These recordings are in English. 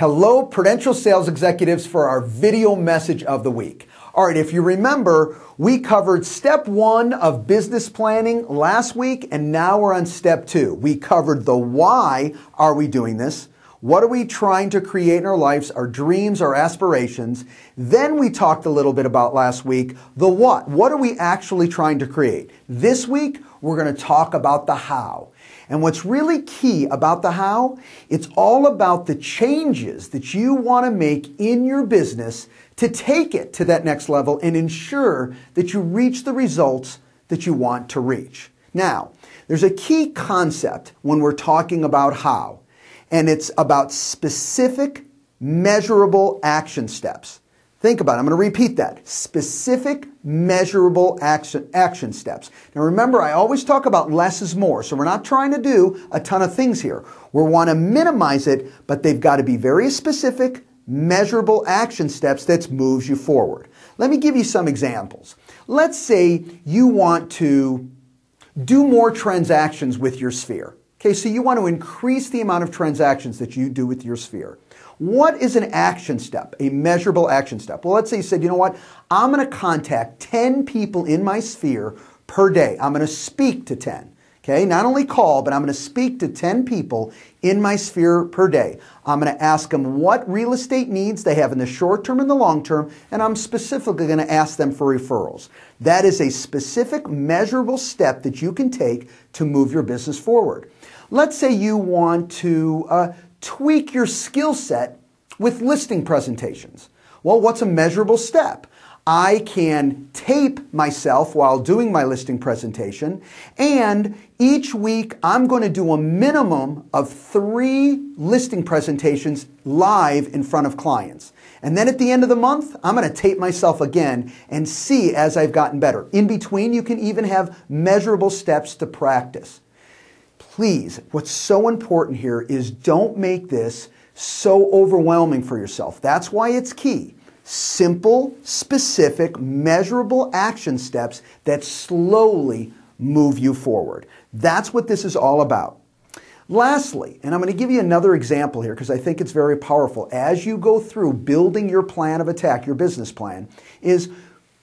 Hello, Prudential sales executives, for our video message of the week. All right, if you remember, we covered step one of business planning last week, and now we're on step two. We covered the why are we doing this? What are we trying to create in our lives, our dreams, our aspirations? Then we talked a little bit about last week the what. What are we actually trying to create? This week, we're going to talk about the how. And what's really key about the how, it's all about the changes that you want to make in your business to take it to that next level and ensure that you reach the results that you want to reach. Now, there's a key concept when we're talking about how, and it's about specific, measurable action steps. Think about it. I'm going to repeat that. Specific, measurable action, action steps. Now remember, I always talk about less is more. So we're not trying to do a ton of things here. We want to minimize it, but they've got to be very specific, measurable action steps that moves you forward. Let me give you some examples. Let's say you want to do more transactions with your sphere. Okay, so you want to increase the amount of transactions that you do with your sphere. What is an action step, a measurable action step? Well, let's say you said, you know what, I'm going to contact 10 people in my sphere per day. I'm going to speak to 10. Okay, not only call, but I'm going to speak to 10 people in my sphere per day. I'm going to ask them what real estate needs they have in the short term and the long term, and I'm specifically going to ask them for referrals. That is a specific, measurable step that you can take to move your business forward. Let's say you want to uh, tweak your skill set with listing presentations. Well, what's a measurable step? I can tape myself while doing my listing presentation, and each week I'm going to do a minimum of three listing presentations live in front of clients. And then at the end of the month, I'm going to tape myself again and see as I've gotten better. In between, you can even have measurable steps to practice please, what's so important here is don't make this so overwhelming for yourself. That's why it's key. Simple, specific, measurable action steps that slowly move you forward. That's what this is all about. Lastly, and I'm going to give you another example here because I think it's very powerful as you go through building your plan of attack, your business plan, is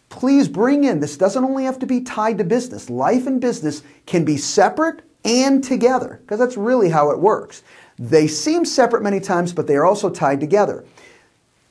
please bring in, this doesn't only have to be tied to business. Life and business can be separate and together, because that's really how it works. They seem separate many times, but they are also tied together.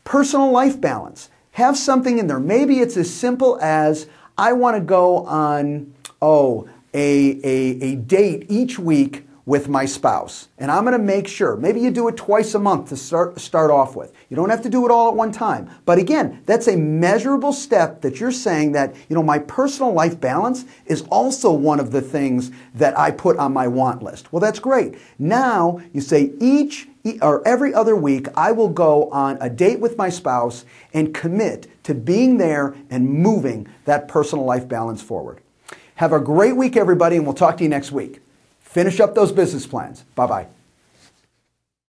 Personal life balance. Have something in there. Maybe it's as simple as I want to go on, oh, a, a, a date each week with my spouse. And I'm going to make sure, maybe you do it twice a month to start, start off with. You don't have to do it all at one time. But again, that's a measurable step that you're saying that, you know, my personal life balance is also one of the things that I put on my want list. Well, that's great. Now you say each or every other week, I will go on a date with my spouse and commit to being there and moving that personal life balance forward. Have a great week, everybody, and we'll talk to you next week. Finish up those business plans. Bye bye.